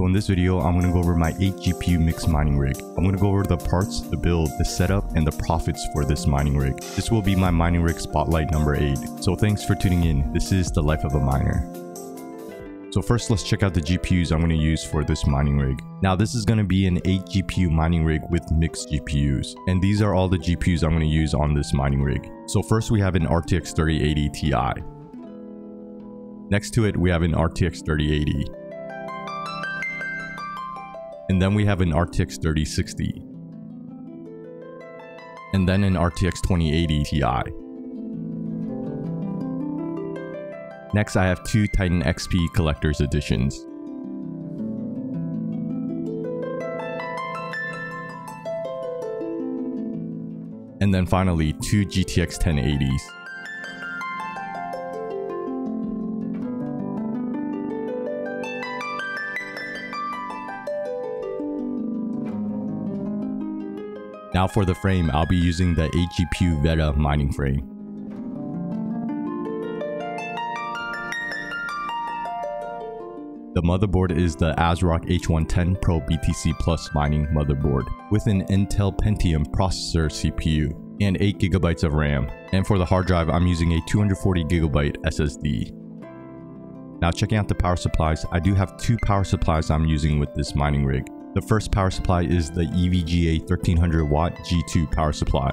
So in this video, I'm going to go over my 8 GPU mixed mining rig. I'm going to go over the parts, the build, the setup, and the profits for this mining rig. This will be my mining rig spotlight number 8. So thanks for tuning in. This is the life of a miner. So first let's check out the GPUs I'm going to use for this mining rig. Now this is going to be an 8 GPU mining rig with mixed GPUs. And these are all the GPUs I'm going to use on this mining rig. So first we have an RTX 3080 Ti. Next to it we have an RTX 3080. And then we have an RTX 3060. And then an RTX 2080 Ti. Next, I have two Titan XP Collector's Editions. And then finally, two GTX 1080s. Now for the frame, I'll be using the 8GPU Veddha mining frame. The motherboard is the ASRock H110 Pro BTC Plus mining motherboard with an Intel Pentium processor CPU and 8GB of RAM. And for the hard drive, I'm using a 240GB SSD. Now checking out the power supplies, I do have two power supplies I'm using with this mining rig. The first power supply is the EVGA 1300 watt G2 power supply.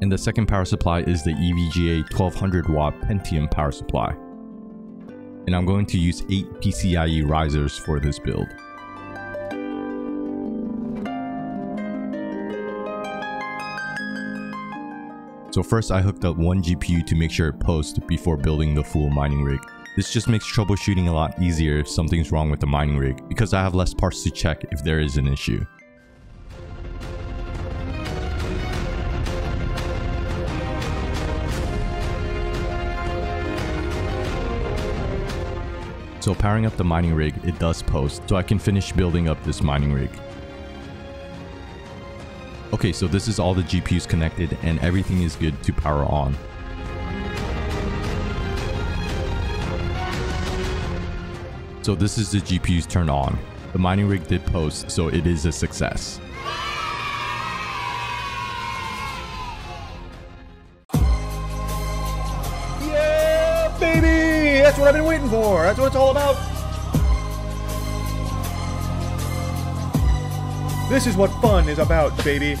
And the second power supply is the EVGA 1200 watt Platinum power supply and I'm going to use 8 PCIe risers for this build. So first I hooked up one GPU to make sure it posts before building the full mining rig. This just makes troubleshooting a lot easier if something's wrong with the mining rig because I have less parts to check if there is an issue. So powering up the mining rig, it does post, so I can finish building up this mining rig. Okay, so this is all the GPUs connected and everything is good to power on. So this is the GPUs turned on. The mining rig did post, so it is a success. Yeah, baby! That's what I've been waiting for. That's what it's all about. This is what fun is about, baby.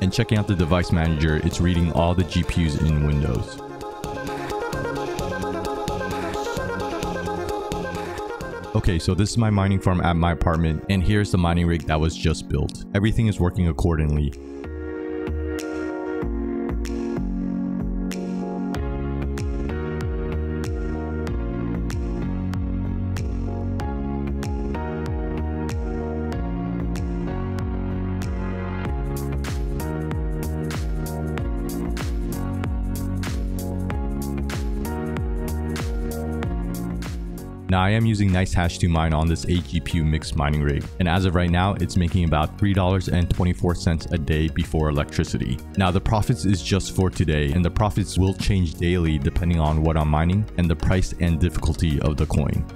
And checking out the device manager, it's reading all the GPUs in Windows. Okay, so this is my mining farm at my apartment, and here's the mining rig that was just built. Everything is working accordingly. Now I am using NiceHash to mine on this 8 GPU mixed mining rig, and as of right now, it's making about $3.24 a day before electricity. Now the profits is just for today, and the profits will change daily depending on what I'm mining and the price and difficulty of the coin.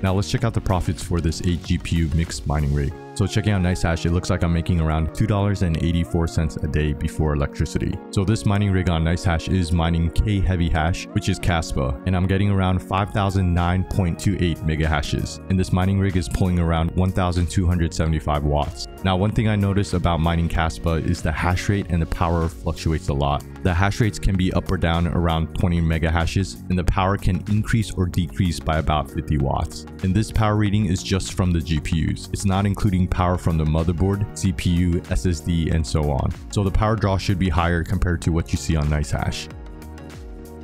Now let's check out the profits for this 8 GPU mixed mining rig. So checking out NiceHash, it looks like I'm making around $2.84 a day before electricity. So this mining rig on NiceHash is mining kHeavyHash, which is Kaspa, and I'm getting around 5009.28 mega hashes. And this mining rig is pulling around 1275 watts. Now one thing I noticed about mining Kaspa is the hash rate and the power fluctuates a lot. The hash rates can be up or down around 20 mega hashes, and the power can increase or decrease by about 50 watts. And this power reading is just from the GPUs. It's not including power from the motherboard, CPU, SSD, and so on. So the power draw should be higher compared to what you see on NiceHash.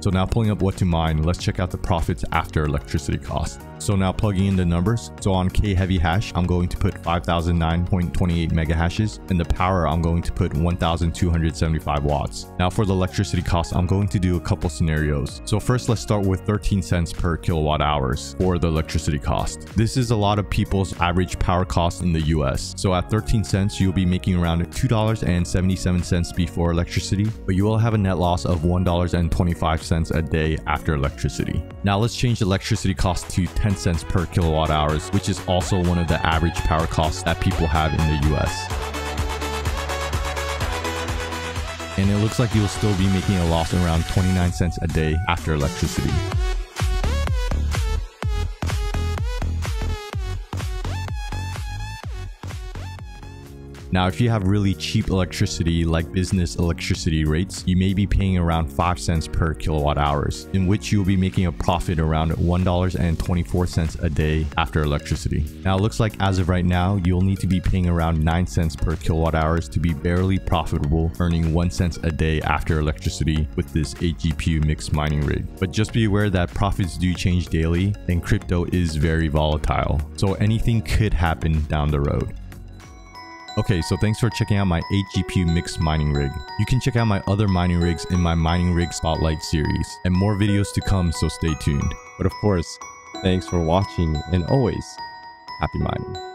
So now pulling up what to mine, let's check out the profits after electricity cost. So now plugging in the numbers. So on kHeavyHash, I'm going to put 5009.28 mega hashes and the power I'm going to put 1275 watts. Now for the electricity cost, I'm going to do a couple scenarios. So first let's start with 13 cents per kilowatt hours for the electricity cost. This is a lot of people's average power cost in the US. So at 13 cents, you'll be making around $2.77 before electricity, but you will have a net loss of $1.25 a day after electricity. Now let's change the electricity cost to 10 cents per kilowatt hours, which is also one of the average power costs that people have in the US. And it looks like you'll still be making a loss around 29 cents a day after electricity. Now, if you have really cheap electricity like business electricity rates, you may be paying around 5 cents per kilowatt hours, in which you'll be making a profit around $1.24 a day after electricity. Now, it looks like as of right now, you'll need to be paying around 9 cents per kilowatt hours to be barely profitable, earning 1 cent a day after electricity with this 8 GPU mixed mining rig. But just be aware that profits do change daily and crypto is very volatile, so anything could happen down the road. Okay, so thanks for checking out my 8 GPU mixed mining rig. You can check out my other mining rigs in my mining rig spotlight series and more videos to come, so stay tuned. But of course, thanks for watching and always happy mining.